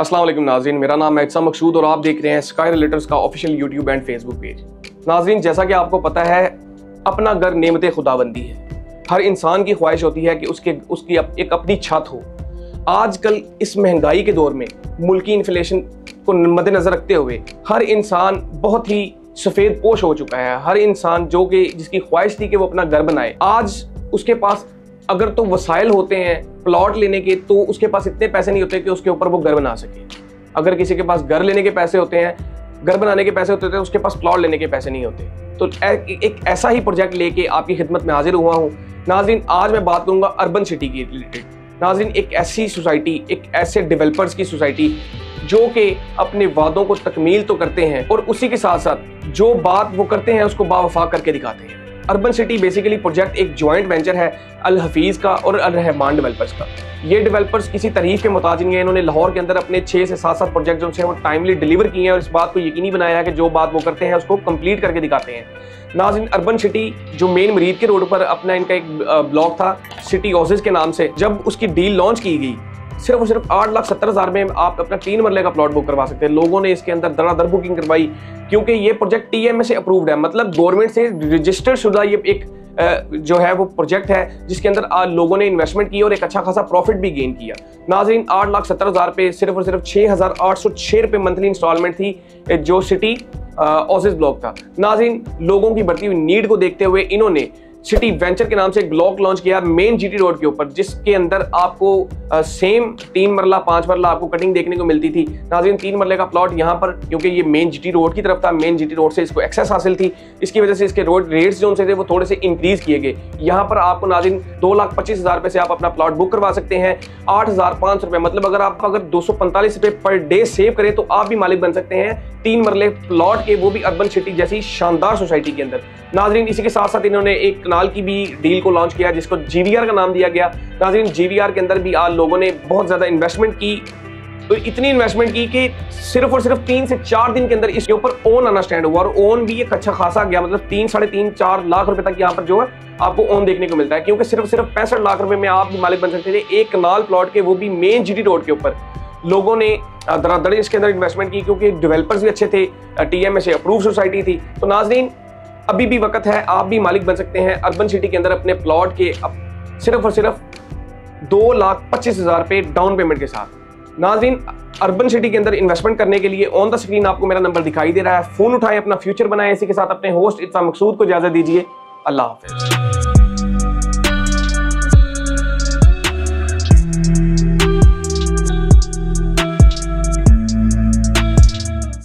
अस्सलाम वालेकुम नाजरीन मेरा नाम है मकसूद और आप देख रहे हैं स्काई रिलेटर्स का official YouTube and Facebook page नाजरीन जैसा कि आपको पता है अपना घर नेमत खुदाबंदी है। हर इंसान की ख्वाहिश होती है कि उसके उसकी अप, एक अपनी छत हो। आजकल इस महँगाई के दौर में मुल्की इन्फ्लेशन को मद्देनज़र रखते हुए हर इंसान बहुत ही सफ़ेद पोश हो चुका है। हर इंसान जो कि जिसकी ख्वाहिश थी कि वो अपना घर बनाए आज उसके पास अगर तो वसाइल होते हैं प्लॉट लेने के तो उसके पास इतने पैसे नहीं होते कि उसके ऊपर वो घर बना सके। अगर किसी के पास घर लेने के पैसे होते हैं, घर बनाने के पैसे होते हैं तो उसके पास प्लॉट लेने के पैसे नहीं होते। तो एक ऐसा ही प्रोजेक्ट लेके आपकी खिदमत में हाजिर हुआ हूँ। नाजरीन, आज मैं बात करूँगा अर्बन सिटी की रिलेटेड। नाजरीन, एक ऐसी सोसाइटी, एक ऐसे डेवलपर्स की सोसाइटी, जो कि अपने वादों को तकमील तो करते हैं और उसी के साथ साथ जो बात वो करते हैं, उसको बावफा करके दिखाते हैं। अर्बन सिटी बेसिकली प्रोजेक्ट एक जॉइंट वेंचर है अल हफीज़ का और अल रहमान डेवलपर्स का। ये डेवलपर्स किसी तारीफ़ के मुताज नहीं है। इन्होंने लाहौर के अंदर अपने छः से सात सात प्रोजेक्ट जो वो टाइमली डिलीवर किए हैं और इस बात को यकीनी बनाया है कि जो बात वो करते हैं, उसको कंप्लीट करके दिखाते हैं। नाजिन अर्बन सिटी जो मेन मरीद के रोड पर अपना इनका एक ब्लॉक था सिटी हाउसेज के नाम से, जब उसकी डील लॉन्च की गई सिर्फ़ और सिर्फ़ आठ लाख सत्तर हज़ार में आप अपना तीन मरले का प्लॉट बुक करवा सकते हैं। लोगों ने इसके अंदर दरादर बुकिंग करवाई, क्योंकि ये प्रोजेक्ट टी से अप्रूव्ड है। मतलब गवर्नमेंट से रजिस्टर्ड शुदा ये एक जो है वो प्रोजेक्ट है, जिसके अंदर लोगों ने इन्वेस्टमेंट की और एक अच्छा खासा प्रॉफिट भी गेन किया। नाजरीन, आठ लाख सत्तर हज़ार पे सिर्फ़ और सिर्फ़ छः हज़ार आठ सौ छः रुपये मंथली इंस्टॉलमेंट थी जो सिटी ऑसिस ब्लॉक था। नाजरीन, लोगों की बढ़ती हुई नीड को देखते हुए इन्होंने सिटी वेंचर के नाम से एक ब्लॉक लॉन्च किया मेन जीटी रोड के ऊपर जिसके अंदर आपको आ, सेम तीन मरला पाँच मरला आपको कटिंग देखने को मिलती थी। नाजिन तीन मरले का प्लॉट यहाँ पर क्योंकि ये मेन जीटी रोड की तरफ़ था मेन जीटी रोड से इसको एक्सेस हासिल थी। इसकी वजह से इसके रोड रेट्स जो उनसे थे वो थोड़े से इंक्रीज किए गए। यहाँ पर आपको नाजिन दो लाख पच्चीस हज़ार रुपए से आप अपना प्लॉट बुक करवा सकते हैं। आठ हज़ार रुपए मतलब अगर आप अगर दो सौ पर डे सेव करें तो आप भी मालिक बन सकते हैं तीन मरले प्लॉट के वो भी अर्बन सिटी जैसी शानदार सोसाइटी के अंदर। नाजरीन इसी के साथ साथ इन्होंने एक कनाल की भी डील को लॉन्च किया, जिसको जीवीआर का नाम दिया गया। नाजरीन जीवीआर के अंदर भी आज लोगों ने बहुत ज़्यादा इन्वेस्टमेंट की। तो इतनी इन्वेस्टमेंट की कि सिर्फ़ और सिर्फ़ तीन से चार दिन के अंदर इसके ऊपर ओन आना स्टैंड हुआ, और ओन भी एक अच्छा खासा गया। मतलब तीन, साढ़े तीन, चार लाख रुपए तक यहाँ पर जो है, आपको ओन देखने को मिलता है। क्योंकि सिर्फ़ सिर्फ़ पैंसठ लाख रुपए में आप भी मालिक बन सकते थे, एक कनाल प्लॉट के, वो भी मेन जीटी रोड के ऊपर। लोगों ने दरादरी इसके अंदर इन्वेस्टमेंट की, क्योंकि डेवलपर्स भी अच्छे थे टीएमए से अप्रूव सोसाइटी थी। तो नाजरीन अभी भी वक्त है, आप भी मालिक बन सकते हैं। अर्बन सिटी के अंदर अपने प्लॉट के सिर्फ़ और सिर्फ़ दो लाख पच्चीस हज़ार रुपए डाउन पेमेंट के साथ। नाजिन अर्बन सिटी के अंदर इन्वेस्टमेंट करने के लिए ऑन द स्क्रीन आपको मेरा नंबर दिखाई दे रहा है। फ़ोन उठाएँ, अपना फ्यूचर बनाएँ। इसी के साथ अपने होस्ट इतना मकसूद को इजाज़त दीजिए। अल्लाह हाफिज़।